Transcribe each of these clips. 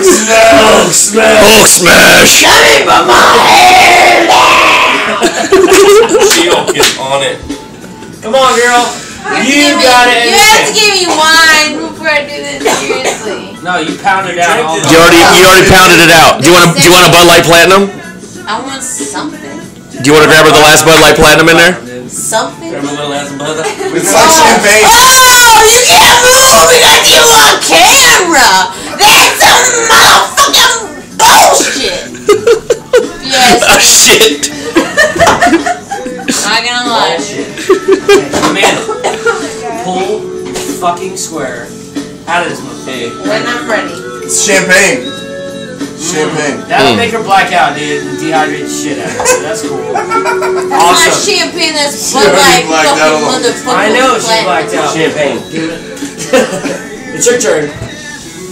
Hulk smash! Hulk smash! She-Hulk is on it. Come on, girl. You Give me- got it. You have to give me wine before I do this seriously. No, you pounded down all You already you already pounded it out. Do you want to do you want a Bud Light Platinum? I want something. Do you want to grab her the last Bud Light Platinum in there? Something. Grab a little ass brother. It's like champagne. Oh, you can't move because you on camera. That's some motherfucking bullshit. Yes, Oh shit! not gonna lie. shit. Amanda, pull your fucking square out of this one. Hey, When I'm ready. It's champagne. Champagne. That'll Mm. make her black out, dude, and dehydrate the shit out of her. That's cool. That's not champagne. That's She Bud already Light fucking motherfucker. I know she Platinum. blacked out. champagne. Give it's your turn.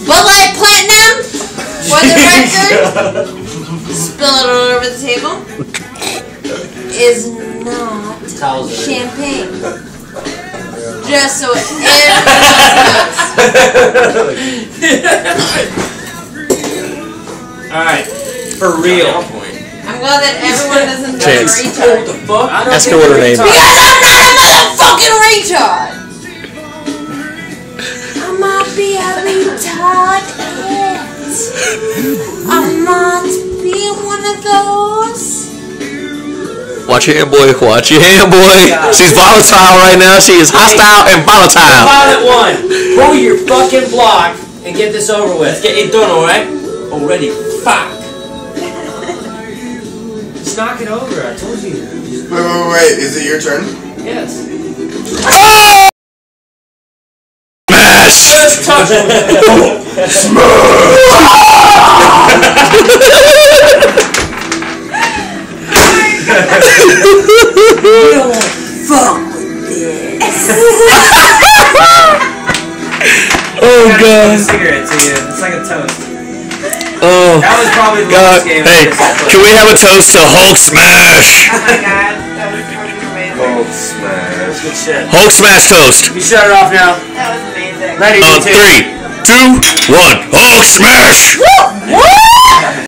Bud Light Platinum. For the record, spill it all over the table. Is not Towels are in. champagne. Just so everyone knows. Alright. For real. I'm glad that everyone doesn't think I'm a Chance. retard. the fuck? I don't Ask think her what her name is. Because I'm not a motherfucking retard! I might be a retard I'm not being one of those. Watch your hand, boy. Watch your hand, boy. She's volatile right now. She is hostile and volatile. Pilot one. Pull your fucking block and get this over with. Let's Get it done, alright? Already. Fuck. Just knock it over. I told you. Wait, wait, wait, wait. Is it your turn? Yes. Smash! Just touch it. Oh a god. cigarette to you. It's like a toast. Oh That was probably the god. game. Hey, can we have a toast to Hulk smash? Oh my god, that was fucking amazing. Hulk smash. Good shit. Hulk smash toast. You shut it off now. That was amazing. Ready? Uh, On two. three, two, one. Hulk smash! Woo!